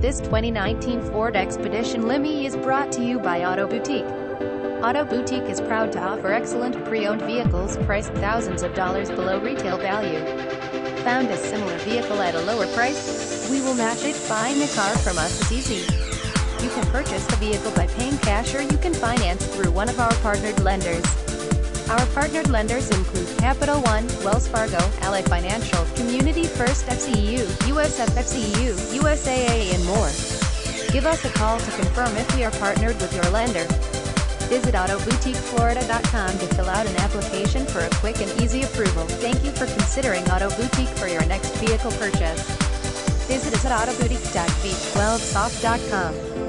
This 2019 Ford Expedition Limi is brought to you by Auto Boutique. Auto Boutique is proud to offer excellent pre-owned vehicles priced thousands of dollars below retail value. Found a similar vehicle at a lower price? We will match it. Buying a car from us is easy. You can purchase the vehicle by paying cash or you can finance through one of our partnered lenders. Partnered lenders include Capital One, Wells Fargo, Ally Financial, Community First FCU, USF FCU, USAA, and more. Give us a call to confirm if we are partnered with your lender. Visit AutoBoutiqueFlorida.com to fill out an application for a quick and easy approval. Thank you for considering Auto Boutique for your next vehicle purchase. Visit us at autoboutique.v12soft.com.